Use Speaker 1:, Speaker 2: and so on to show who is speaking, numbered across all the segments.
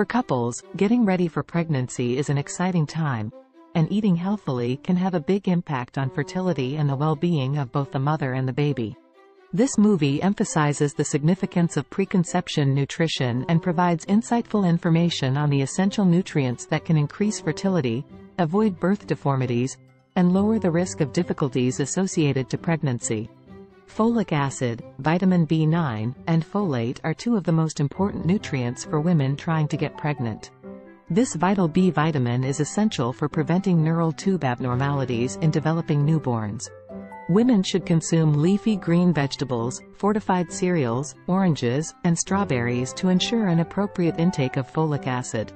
Speaker 1: For couples, getting ready for pregnancy is an exciting time, and eating healthily can have a big impact on fertility and the well-being of both the mother and the baby. This movie emphasizes the significance of preconception nutrition and provides insightful information on the essential nutrients that can increase fertility, avoid birth deformities, and lower the risk of difficulties associated to pregnancy. Folic acid, vitamin B9, and folate are two of the most important nutrients for women trying to get pregnant. This vital B vitamin is essential for preventing neural tube abnormalities in developing newborns. Women should consume leafy green vegetables, fortified cereals, oranges, and strawberries to ensure an appropriate intake of folic acid.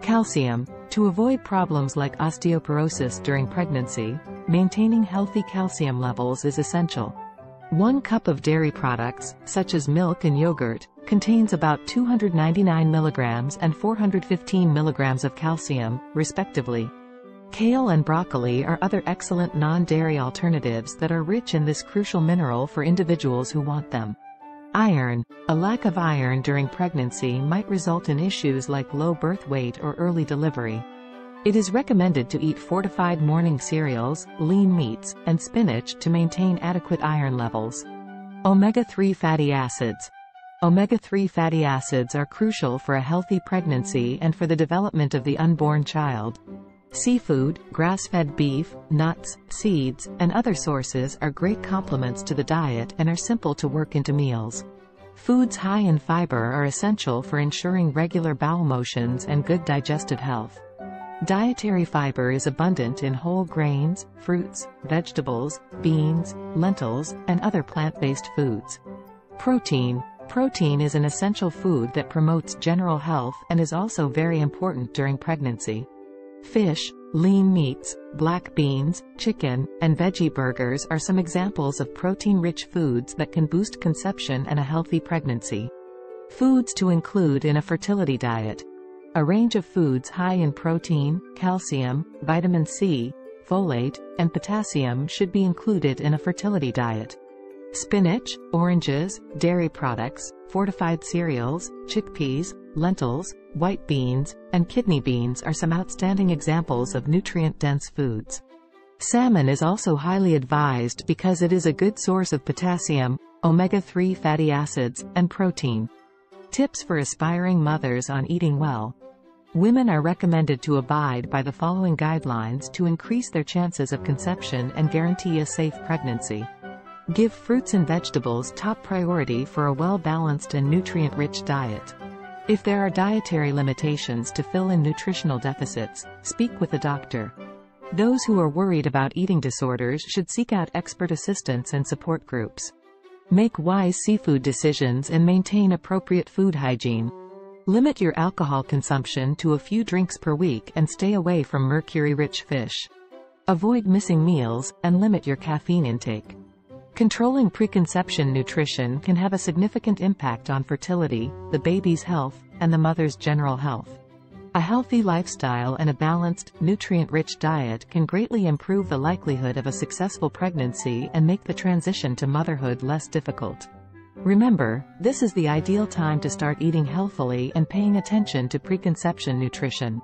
Speaker 1: Calcium. To avoid problems like osteoporosis during pregnancy, maintaining healthy calcium levels is essential. One cup of dairy products, such as milk and yogurt, contains about 299 milligrams and 415 milligrams of calcium, respectively. Kale and broccoli are other excellent non-dairy alternatives that are rich in this crucial mineral for individuals who want them. Iron. A lack of iron during pregnancy might result in issues like low birth weight or early delivery. It is recommended to eat fortified morning cereals, lean meats, and spinach to maintain adequate iron levels. Omega-3 fatty acids. Omega-3 fatty acids are crucial for a healthy pregnancy and for the development of the unborn child. Seafood, grass-fed beef, nuts, seeds, and other sources are great complements to the diet and are simple to work into meals. Foods high in fiber are essential for ensuring regular bowel motions and good digestive health. Dietary fiber is abundant in whole grains, fruits, vegetables, beans, lentils, and other plant-based foods. Protein. Protein is an essential food that promotes general health and is also very important during pregnancy. Fish, lean meats, black beans, chicken, and veggie burgers are some examples of protein-rich foods that can boost conception and a healthy pregnancy. Foods to include in a fertility diet. A range of foods high in protein, calcium, vitamin C, folate, and potassium should be included in a fertility diet. Spinach, oranges, dairy products, fortified cereals, chickpeas, lentils, white beans, and kidney beans are some outstanding examples of nutrient-dense foods. Salmon is also highly advised because it is a good source of potassium, omega-3 fatty acids, and protein. Tips for aspiring mothers on eating well. Women are recommended to abide by the following guidelines to increase their chances of conception and guarantee a safe pregnancy. Give fruits and vegetables top priority for a well-balanced and nutrient-rich diet. If there are dietary limitations to fill in nutritional deficits, speak with a doctor. Those who are worried about eating disorders should seek out expert assistance and support groups. Make wise seafood decisions and maintain appropriate food hygiene. Limit your alcohol consumption to a few drinks per week and stay away from mercury-rich fish. Avoid missing meals, and limit your caffeine intake. Controlling preconception nutrition can have a significant impact on fertility, the baby's health, and the mother's general health. A healthy lifestyle and a balanced, nutrient-rich diet can greatly improve the likelihood of a successful pregnancy and make the transition to motherhood less difficult. Remember, this is the ideal time to start eating healthily and paying attention to preconception nutrition.